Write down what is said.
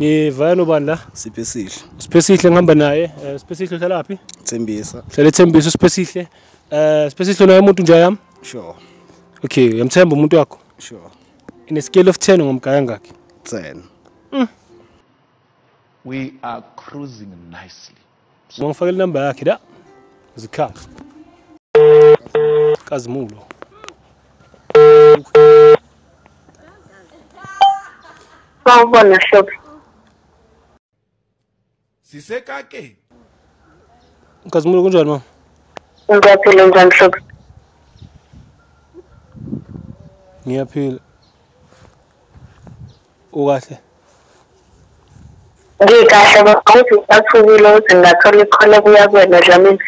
ngivaya nobani la? Siphe sihle sipesihle ngihamba naye. Eh, sipesihle uhlalaphi thembisa. Hlala ethembisa usipesihle eh sipesihle naye umuntu nje yami? Sure. Okay uyamthemba umuntu wakho? Sure. In a scale of 10 ngomgaya ngakhi 10 We are cruising nicely. ngifakela inamba yakhe la zikhazi kazimulo. Sawubona hlobo. Sisekake. kazimulo kunjani mama Ngiyaphila njani hlobo? ngiyaphila ukahle Ngikahle bawuthi athukile ukuthi ngathola ikhole kuya kuwena Dlamini.